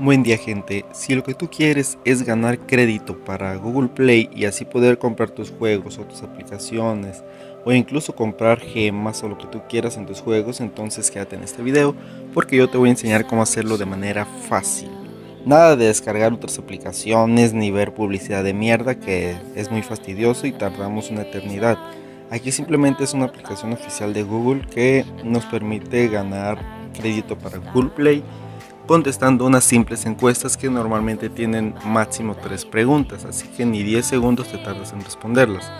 Buen día gente, si lo que tú quieres es ganar crédito para Google Play y así poder comprar tus juegos o tus aplicaciones o incluso comprar gemas o lo que tú quieras en tus juegos, entonces quédate en este video porque yo te voy a enseñar cómo hacerlo de manera fácil. Nada de descargar otras aplicaciones ni ver publicidad de mierda que es muy fastidioso y tardamos una eternidad. Aquí simplemente es una aplicación oficial de Google que nos permite ganar crédito para Google Play contestando unas simples encuestas que normalmente tienen máximo tres preguntas, así que ni 10 segundos te tardas en responderlas.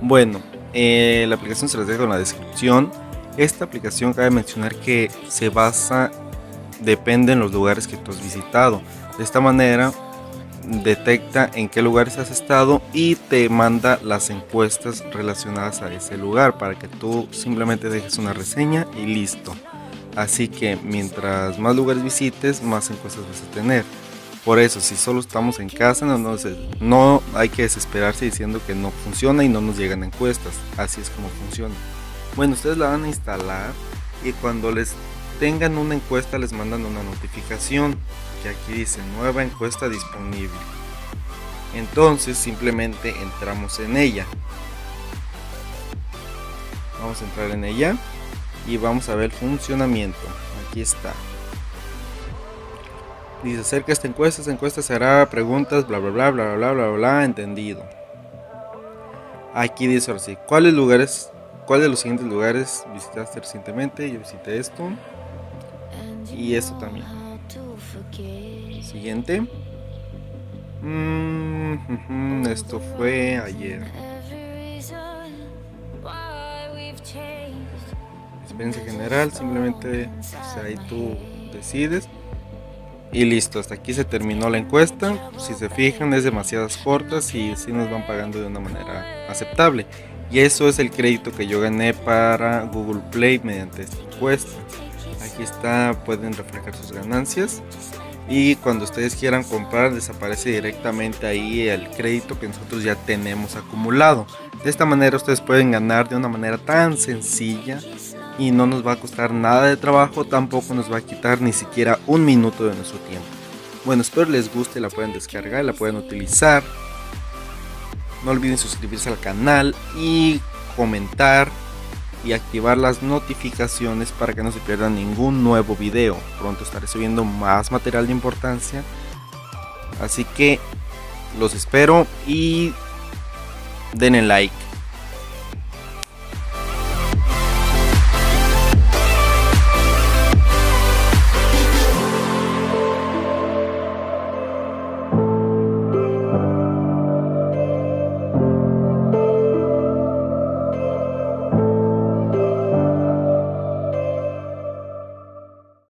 Bueno, eh, la aplicación se las dejo en la descripción. Esta aplicación cabe mencionar que se basa, depende en los lugares que tú has visitado. De esta manera detecta en qué lugares has estado y te manda las encuestas relacionadas a ese lugar para que tú simplemente dejes una reseña y listo. Así que mientras más lugares visites, más encuestas vas a tener. Por eso, si solo estamos en casa, no, hay que desesperarse diciendo que no funciona y no nos llegan encuestas. Así es como funciona. Bueno, ustedes la van a instalar y cuando les tengan una encuesta les mandan una notificación que aquí dice nueva encuesta disponible. Entonces simplemente entramos en ella. Vamos a entrar en ella y vamos a ver funcionamiento. Aquí está. Dice acerca esta encuesta, esta encuesta será preguntas, bla bla bla bla bla bla bla, entendido. Aquí dice ahora sí, ¿cuáles lugares, cuál de los siguientes lugares visitaste recientemente? Yo visité esto y esto también. Siguiente. Mm, esto fue ayer. Experiencia general, simplemente ahí tú decides. Y listo, hasta aquí se terminó la encuesta. Si se fijan, es demasiadas cortas y si nos van pagando de una manera aceptable. Y eso es el crédito que yo gané para Google Play mediante esta encuesta. Aquí está, pueden reflejar sus ganancias. Y cuando ustedes quieran comprar, desaparece directamente ahí el crédito que nosotros ya tenemos acumulado. De esta manera ustedes pueden ganar de una manera tan sencilla y no nos va a costar nada de trabajo, tampoco nos va a quitar ni siquiera un minuto de nuestro tiempo. Bueno, espero les guste, la pueden descargar, la pueden utilizar. No olviden suscribirse al canal y comentar y activar las notificaciones para que no se pierdan ningún nuevo video. Pronto estaré subiendo más material de importancia. Así que los espero y denle like.